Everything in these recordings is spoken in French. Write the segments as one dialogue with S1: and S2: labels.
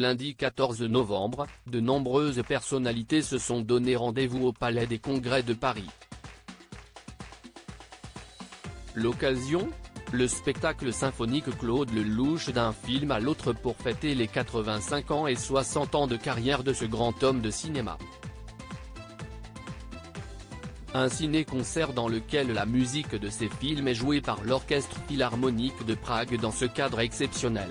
S1: lundi 14 novembre, de nombreuses personnalités se sont donné rendez-vous au Palais des Congrès de Paris. L'occasion Le spectacle symphonique Claude Lelouch d'un film à l'autre pour fêter les 85 ans et 60 ans de carrière de ce grand homme de cinéma. Un ciné-concert dans lequel la musique de ces films est jouée par l'Orchestre Philharmonique de Prague dans ce cadre exceptionnel.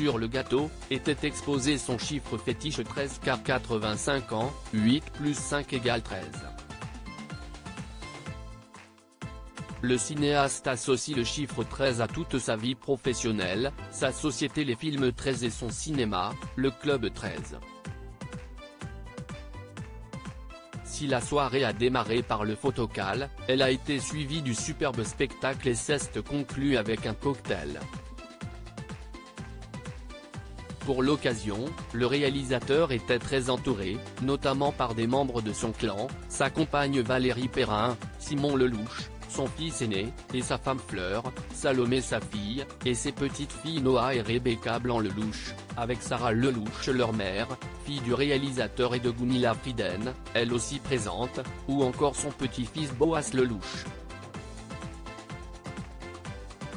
S1: Sur le gâteau, était exposé son chiffre fétiche 13 car 85 ans, 8 plus 5 égale 13. Le cinéaste associe le chiffre 13 à toute sa vie professionnelle, sa société Les Films 13 et son cinéma, le Club 13. Si la soirée a démarré par le photocal, elle a été suivie du superbe spectacle et s'est conclue avec un cocktail. Pour l'occasion, le réalisateur était très entouré, notamment par des membres de son clan, sa compagne Valérie Perrin, Simon Lelouch, son fils aîné, et sa femme Fleur, Salomé sa fille, et ses petites filles Noah et Rebecca Blanc-Lelouch, avec Sarah Lelouch leur mère, fille du réalisateur et de Gunilla Frieden, elle aussi présente, ou encore son petit-fils Boas Lelouch.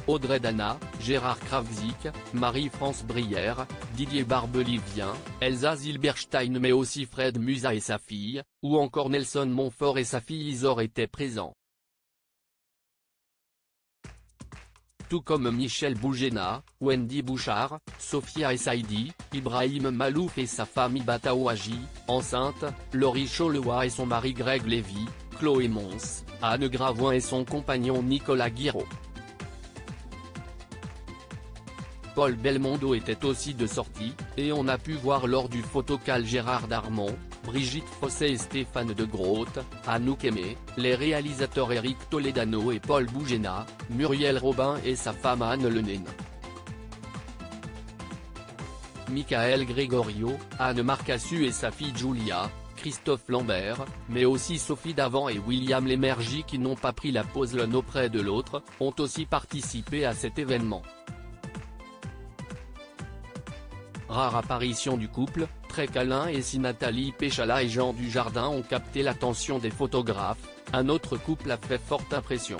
S1: Audrey Dana, Gérard Kravzik, Marie-France Brière, Didier Barbelivien, Elsa Zilberstein mais aussi Fred Musa et sa fille, ou encore Nelson Montfort et sa fille Isor étaient présents. tout comme Michel Bougena, Wendy Bouchard, Sophia Essaidi, Ibrahim Malouf et sa femme Ibata Ouaji, enceinte, Laurie Cholewa et son mari Greg Lévy, Chloé Mons, Anne Gravoin et son compagnon Nicolas Guiraud. Paul Belmondo était aussi de sortie, et on a pu voir lors du photocal Gérard Darmon, Brigitte Fossé et Stéphane de Groot, Anouk Aimé, les réalisateurs Eric Toledano et Paul Bougena, Muriel Robin et sa femme Anne Lenaine. Michael Gregorio, Anne Marcassu et sa fille Julia, Christophe Lambert, mais aussi Sophie Davant et William Lémergie qui n'ont pas pris la pause l'un auprès de l'autre, ont aussi participé à cet événement. Rare apparition du couple, très câlin et si Nathalie Péchala et Jean Dujardin ont capté l'attention des photographes, un autre couple a fait forte impression.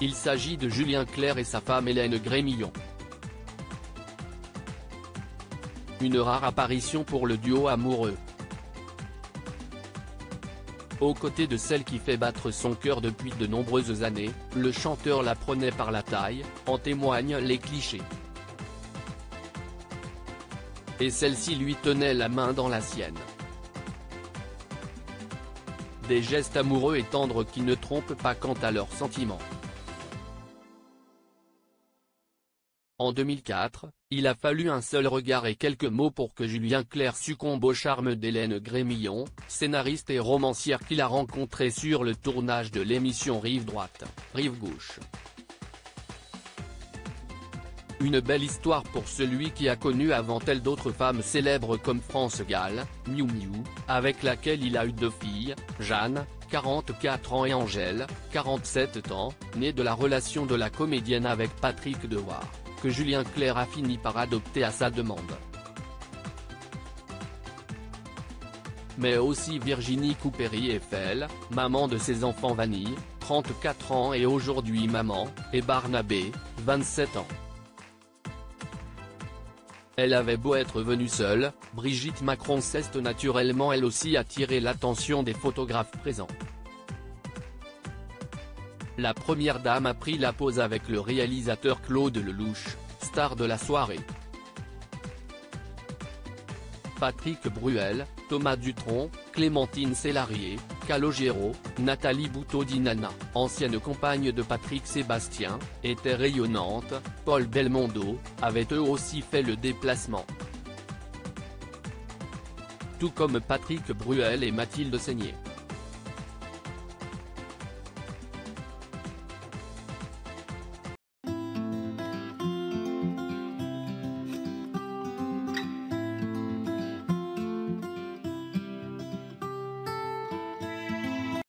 S1: Il s'agit de Julien Clerc et sa femme Hélène Grémillon. Une rare apparition pour le duo amoureux. Aux côtés de celle qui fait battre son cœur depuis de nombreuses années, le chanteur la prenait par la taille, en témoignent les clichés. Et celle-ci lui tenait la main dans la sienne. Des gestes amoureux et tendres qui ne trompent pas quant à leurs sentiments. En 2004, il a fallu un seul regard et quelques mots pour que Julien Clerc succombe au charme d'Hélène Grémillon, scénariste et romancière qu'il a rencontrée sur le tournage de l'émission Rive Droite, Rive Gauche. Une belle histoire pour celui qui a connu avant elle d'autres femmes célèbres comme France Gall, Miu Miu, avec laquelle il a eu deux filles, Jeanne, 44 ans et Angèle, 47 ans, née de la relation de la comédienne avec Patrick Dewar que Julien Clerc a fini par adopter à sa demande. Mais aussi Virginie Coupéry-Eiffel, maman de ses enfants Vanille, 34 ans et aujourd'hui maman, et Barnabé, 27 ans. Elle avait beau être venue seule, Brigitte Macron s'est naturellement elle aussi attiré l'attention des photographes présents. La première dame a pris la pose avec le réalisateur Claude Lelouch, star de la soirée. Patrick Bruel, Thomas Dutronc, Clémentine Célarier, Calogero, Nathalie Bouteau-Dinana, ancienne compagne de Patrick Sébastien, était rayonnante, Paul Belmondo, avait eux aussi fait le déplacement. Tout comme Patrick Bruel et Mathilde Seigné.